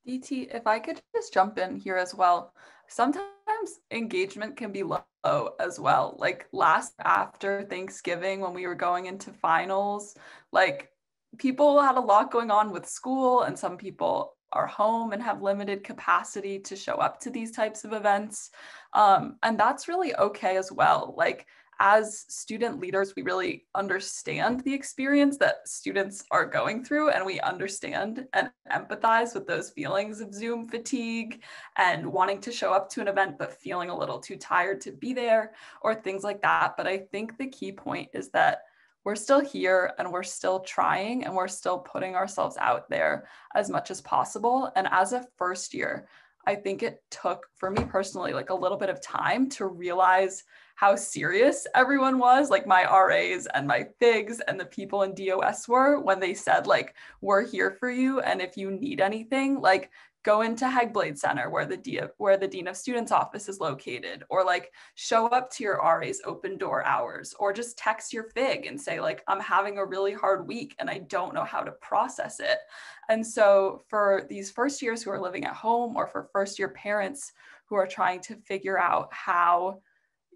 DT, if I could just jump in here as well. Sometimes engagement can be low as well. Like last after Thanksgiving when we were going into finals, like people had a lot going on with school and some people are home and have limited capacity to show up to these types of events. Um, and that's really okay as well. Like as student leaders, we really understand the experience that students are going through, and we understand and empathize with those feelings of Zoom fatigue and wanting to show up to an event but feeling a little too tired to be there or things like that. But I think the key point is that we're still here and we're still trying and we're still putting ourselves out there as much as possible. And as a first year, I think it took for me personally like a little bit of time to realize how serious everyone was, like my RAs and my FYGs and the people in DOS were when they said like we're here for you and if you need anything, like go into Heggblade Center where the D- where the Dean of Students office is located, or like show up to your RA's open door hours, or just text your FYG and say like I'm having a really hard week and I don't know how to process it. And so for these first years who are living at home, or for first year parents who are trying to figure out how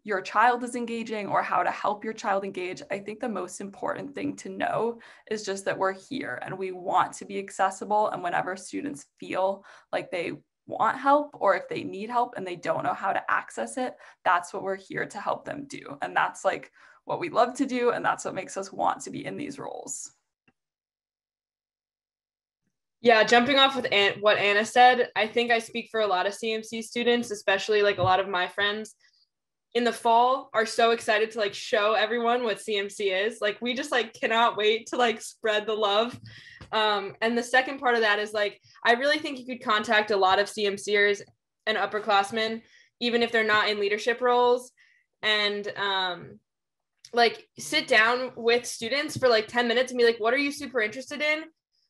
your child is engaging or how to help your child engage, I think the most important thing to know is just that we're here and we want to be accessible. And whenever students feel like they want help or if they need help and they don't know how to access it, that's what we're here to help them do. And that's like what we love to do. And that's what makes us want to be in these roles. Yeah, jumping off with what Anna said, I think I speak for a lot of CMC students, especially like a lot of my friends in the fall are so excited to like show everyone what CMC is. Like we just like cannot wait to like spread the love. Um, and the second part of that is like I really think you could contact a lot of CMCers and upperclassmen, even if they're not in leadership roles, and um, like sit down with students for like 10 minutes and be like, what are you super interested in?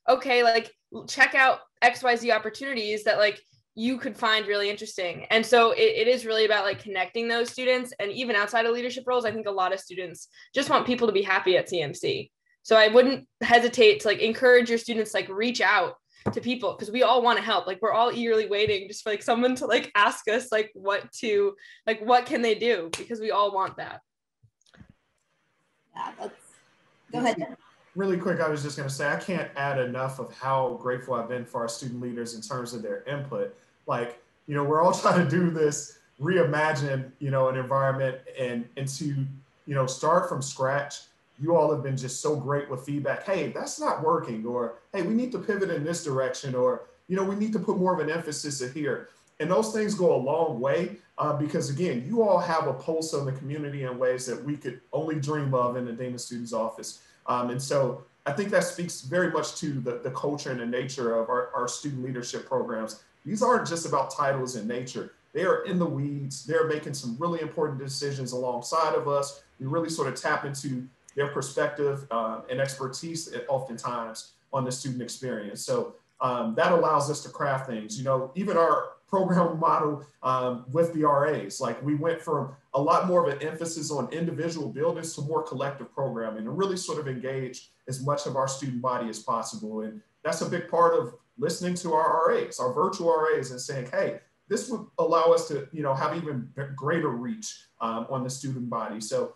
Okay, like check out XYZ opportunities that like you could find really interesting. And so it, it is really about like connecting those students. And even outside of leadership roles, I think a lot of students just want people to be happy at CMC. So I wouldn't hesitate to like encourage your students like reach out to people because we all want to help. Like we're all eagerly waiting just for like someone to like ask us like what to like what can they do because we all want that. Yeah, that's go ahead. Really quick, I was just going to say I can't add enough of how grateful I've been for our student leaders in terms of their input like you know we're all trying to do this reimagine you know an environment and and to you know start from scratch. You all have been just so great with feedback. Hey that's not working or hey we need to pivot in this direction or you know we need to put more of an emphasis here. And those things go a long way uh, because again you all have a pulse on the community in ways that we could only dream of in the dean of students office. Um, and so i think that speaks very much to the, the culture and the nature of our, our student leadership programs these aren't just about titles in nature. They are in the weeds. They're making some really important decisions alongside of us. We really sort of tap into their perspective uh, and expertise oftentimes on the student experience. So um, that allows us to craft things. You know, even our program model um, with the RAs, like we went from a lot more of an emphasis on individual buildings to more collective programming and really sort of engage as much of our student body as possible. And that's a big part of listening to our RAs, our virtual RAs, and saying, hey, this would allow us to, you know, have even greater reach um, on the student body. So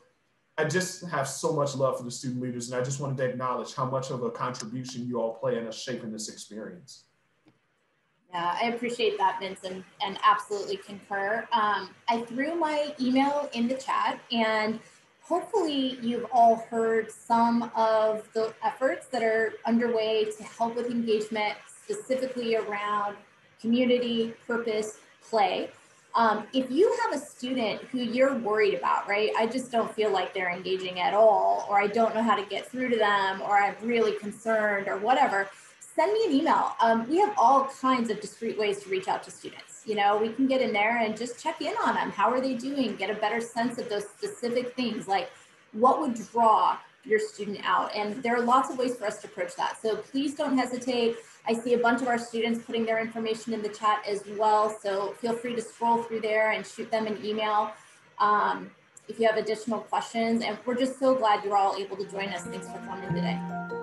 I just have so much love for the student leaders, and I just wanted to acknowledge how much of a contribution you all play in us shaping this experience. Yeah, I appreciate that, Vincent, and absolutely concur. Um, I threw my email in the chat, and hopefully you've all heard some of the efforts that are underway to help with engagement specifically around community, purpose, play. Um, if you have a student who you're worried about, right? I just don't feel like they're engaging at all, or I don't know how to get through to them, or I'm really concerned, or whatever, send me an email. Um, we have all kinds of discreet ways to reach out to students. You know, we can get in there and just check in on them. How are they doing? Get a better sense of those specific things, like what would draw your student out. And there are lots of ways for us to approach that. So please don't hesitate. I see a bunch of our students putting their information in the chat as well. So feel free to scroll through there and shoot them an email um, if you have additional questions. And we're just so glad you're all able to join us. Thanks for coming today.